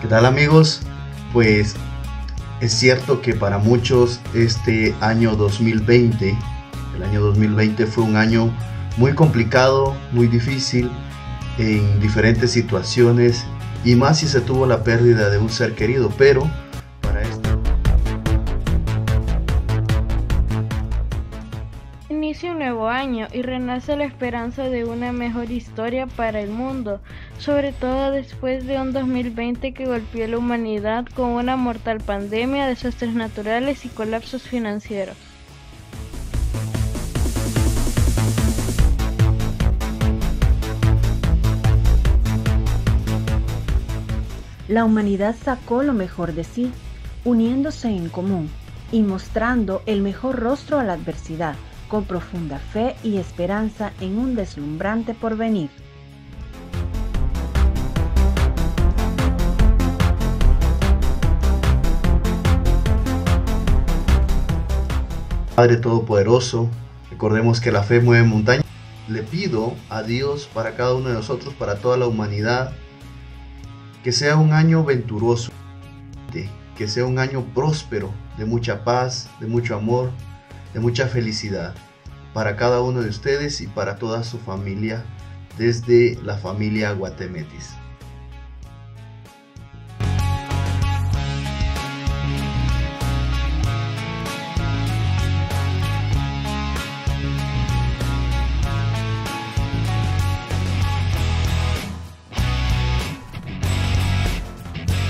¿Qué tal amigos? Pues es cierto que para muchos este año 2020, el año 2020 fue un año muy complicado, muy difícil en diferentes situaciones y más si se tuvo la pérdida de un ser querido, pero nuevo año y renace la esperanza de una mejor historia para el mundo, sobre todo después de un 2020 que golpeó a la humanidad con una mortal pandemia, desastres naturales y colapsos financieros. La humanidad sacó lo mejor de sí, uniéndose en común y mostrando el mejor rostro a la adversidad, con profunda fe y esperanza en un deslumbrante porvenir. Padre Todopoderoso, recordemos que la fe mueve montañas. Le pido a Dios para cada uno de nosotros, para toda la humanidad, que sea un año venturoso, que sea un año próspero, de mucha paz, de mucho amor, de mucha felicidad para cada uno de ustedes y para toda su familia desde la familia Guatemetis.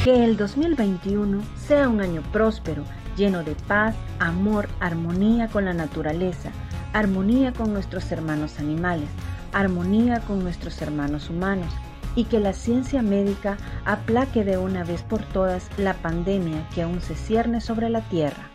Que el 2021 sea un año próspero, lleno de paz, amor, armonía con la naturaleza, armonía con nuestros hermanos animales, armonía con nuestros hermanos humanos y que la ciencia médica aplaque de una vez por todas la pandemia que aún se cierne sobre la Tierra.